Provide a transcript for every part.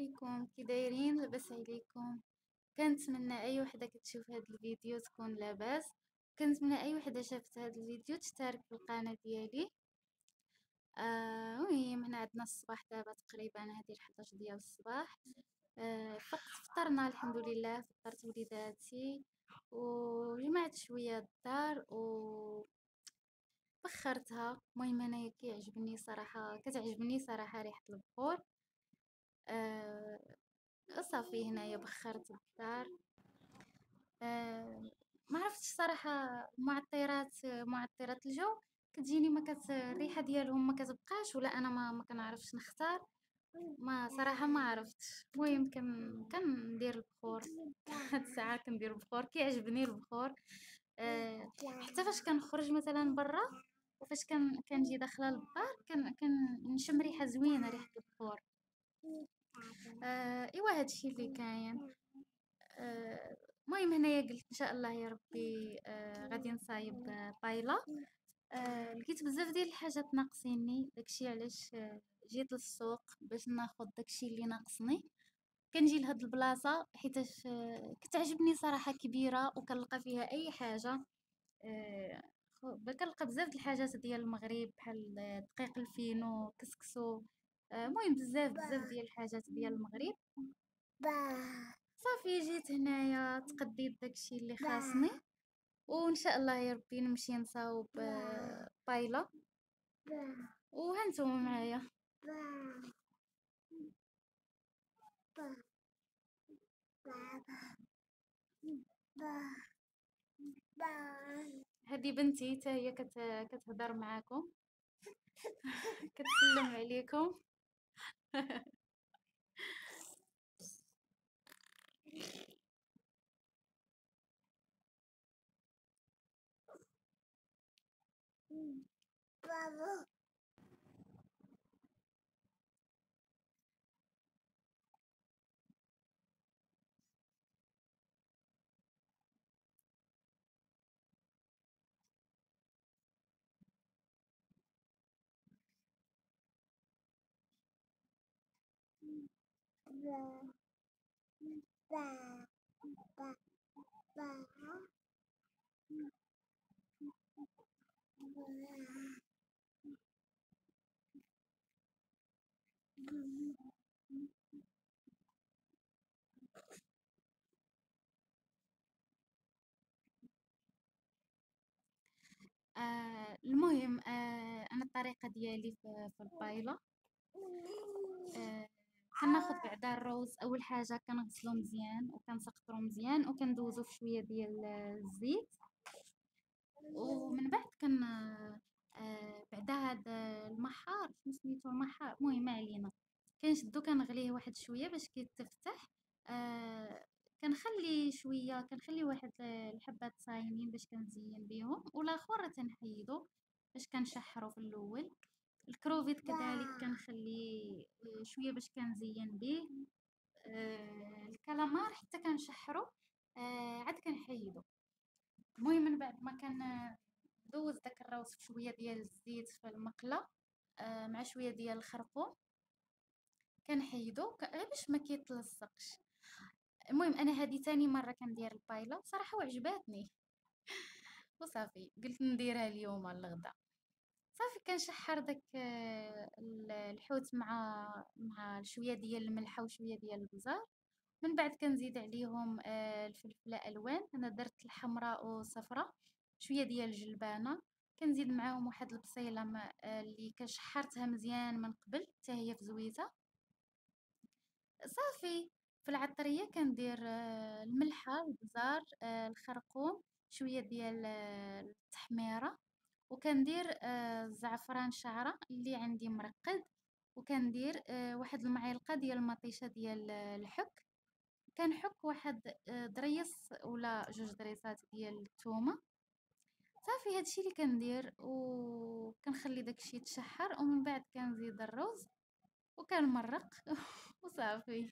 عليكم كي دايرين لاباس عليكم. كنتمنى أي وحدة كتشوف هذا الفيديو تكون لاباس. كنتمنى أي وحدة شافت هذا الفيديو تشترك في القناة ديالي. آه المهم هنا عندنا الصباح دابا تقريبا هذه 11 ديال الصباح. آه فقط فطرنا الحمد لله فطرت وليداتي. وجمعت شوية الدار و بخرتها. المهم انايا كيعجبني صراحة كتعجبني صراحة ريحة البخور. آه صافي هنايا بخرت الدار آه ما عرفتش صراحة معطرات معطرات الجو. كتجيني ما كت الريحة ديالهم ما كتبقاش ولا أنا ما ما كنعرفش نختار. ما صراحة ما عرفتش. المهم كان كندير البخور. هاد الساعة كندير البخور. كيعجبني البخور. أه حتى فاش كنخرج مثلا برا وفاش كنجي داخلة للدار كنشم ريحة زوينة ريحة البخور. آه ايوا هادشي اللي كاين؟ آه، المهم هنايا قلت إن شاء الله يا ربي آه غادي نصايب بايله آه لقيت بزاف ديال الحاجات ناقصيني داكشي علاش آه جيت للسوق باش ناخذ داكشي اللي ناقصني. كنجي لهاد البلاصة حيتاش آه كتعجبني صراحة كبيرة وكنلقى فيها أي حاجة. آه كنلقى بزاف د الحاجات ديال المغرب بحال دقيق الفينو كسكسو. المهم بزاف بزاف ديال الحاجات ديال المغرب. صافي جيت هنايا تقديت داكشي اللي خاصني. وإن شاء الله يا ربي نمشي نصاوب بايلة. وهانتوما معايا. هذه بنتي حتى هي كتهضر معاكم. كتسلم عليكم. Bubble. آه المهم آه أنا الطريقة ديالي في, البايله آه كناخذ بعدا الروز أول حاجة كنغسلو مزيان وكنسقطرو مزيان وكندوزو في شوية ديال الزيت. ومن بعد كن آه بعدا هاد المحار شنو سميتو المحار؟ المهم علينا. كنشدو كنغليه واحد شوية باش كيتفتح. آه كنخلي شوية كنخلي واحد الحبات صايمين باش كنزين بيهم والآخر تنحيدو باش كنشحرو في الأول. الكروفيت كذلك كنخليه شوية باش كنزين به آه الكلامار حتى كنشحرو آه عاد كنحيدو. المهم من بعد ما كندوز داك الروز شوية ديال الزيت في المقلة آه مع شوية ديال الخرقوم كنحيدو غير باش ما كيتلصقش. المهم أنا هذه تاني مرة كندير البايلة صراحة وعجباتني. وصافي قلت نديرها اليوم الغدا صافي كنشحر داك الحوت مع مع شوية ديال الملحه وشويه ديال البزار من بعد كنزيد عليهم آه، الفلفلة ألوان. أنا درت الحمراء والصفراء شوية ديال الجلبانة. كنزيد معاهم واحد البصيلة آه، اللي كشحرتها مزيان من قبل حتى هي في زويته صافي. في العطرية كندير آه، الملحة البزار الخرقوم شوية ديال التحميرة. وكندير الزعفران شعرة اللي عندي مرقد وكندير واحد المعلقة ديال المطيشة ديال الحك. كنحك واحد دريس ولا جوج دريسات ديال الثومه صافي هادشي اللي كندير وكنخلي داكشي يتشحر ومن بعد كنزيد الرز وكنمرق. وصافي.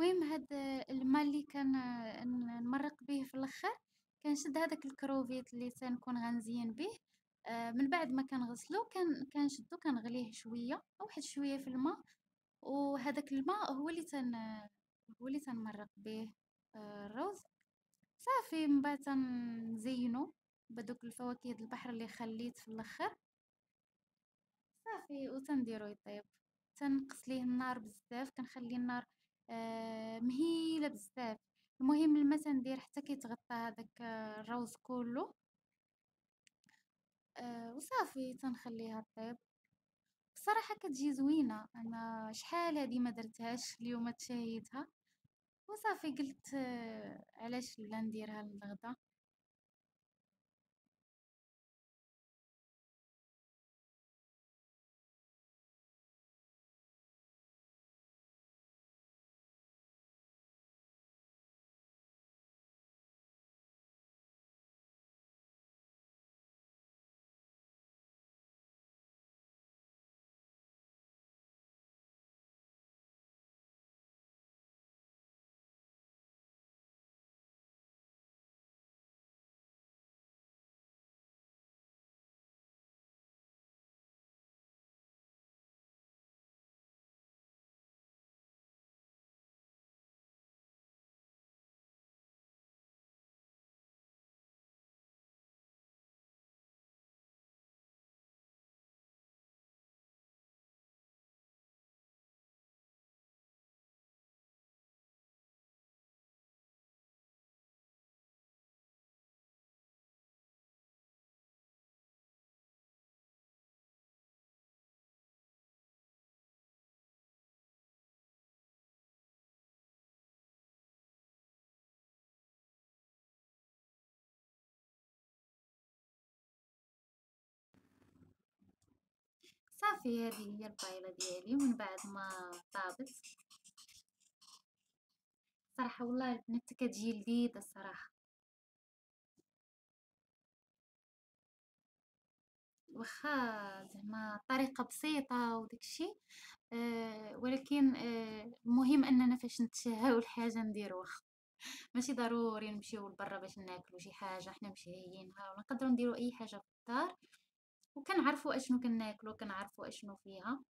المهم هاد الما اللي كان نمرق به في الأخر كنشد هذاك الكروفيت اللي تنكون غنزين به آه، من بعد ما كنغسلو كان كنشدو كنغليه شوية واحد شوية في الماء. وهذاك الماء هو اللي تن هو اللي تنمرق به آه، الرز صافي من بعد تنزينو بدوك الفواكه البحر اللي خليت في الأخر. صافي وتنديرو يطيب. تنقص ليه النار بزاف كنخلي النار آه مهيله بزاف. المهم الماء تندير حتى كيتغطى هذاك آه، الروز كله. آه وصافي تنخليها طيب. بصراحة كتجي زوينة. أنا شحال هادي ما درتهاش اليوم تشاهيتها وصافي قلت علاش لا نديرها للغدا. صافي هذه هي البايلة ديالي. ومن بعد ما طابت صراحة والله البنات كتجي لذيذة الصراحة. واخا زعما الطريقة بسيطة وداكشي آه ولكن آه المهم أننا فاش نتشهاو الحاجة نديروها ماشي ضروري نمشيو لبرا باش ناكلو شي حاجة حنا مشهيينها ولا نقدروا نديرو أي حاجة في الدار. وكنعرفوا اشنو كناكلو كنعرفوا اشنو فيها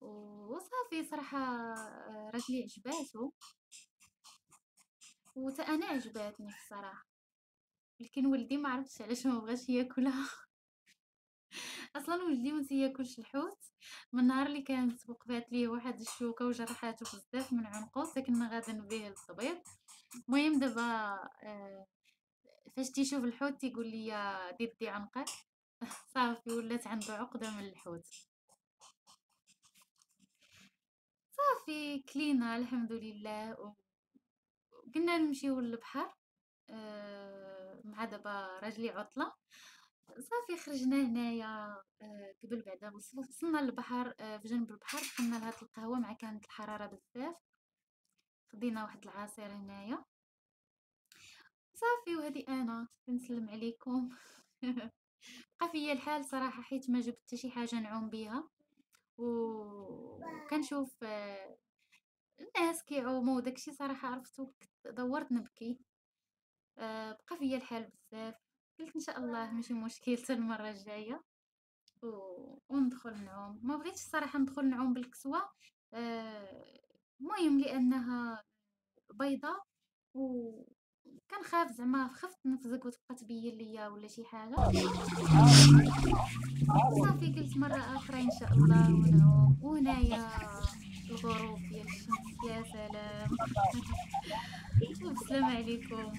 وصافي صراحة آه، راجلي عجباتو. وتا أنا عجباتني الصراحة. لكن ولدي ما عرفتش علاش ما بغاش ياكلها. أصلا ولدي ما تياكلش الحوت. من النهار اللي كانت وقفات ليه واحد الشوكة وجرحاتو بزاف من عنقو كنا غادا به للطبيب. المهم دابا آه، فاش تيشوف الحوت تيقول لي ديدي عنقك. صافي ولات عنده عقدة من الحوت. صافي كلينا الحمد لله وقلنا نمشيو للبحر آه، مع دابا راجلي عطلة. صافي خرجنا هنايا آه، قبل بعدا وصلنا للبحر آه، في جنب البحر دخلنا لهاد القهوة مع كانت الحرارة بزاف. خدينا واحد العصير هنايا. صافي وهذه أنا نسلم عليكم. بقى فيا الحال صراحة حيت ما جبت شي حاجة نعوم بها وكنشوف آه، الناس كيعوموا وداكشي صراحة عرفتو دورت نبكي. بقى فيا الحال بزاف. قلت إن شاء الله ماشي مشكل حتى المرة الجاية. وندخل نعوم. ما بغيتش الصراحه ندخل نعوم بالكسوة. المهم آه... لأنها بيضة. و كنخاف زعما خفت نفزك وتبقى تبين ليا ولا شي حاجة. صافي قلت مرة آخرى إن شاء الله وهنايا الغروب ديال الشمس يا سلام. والسلام عليكم.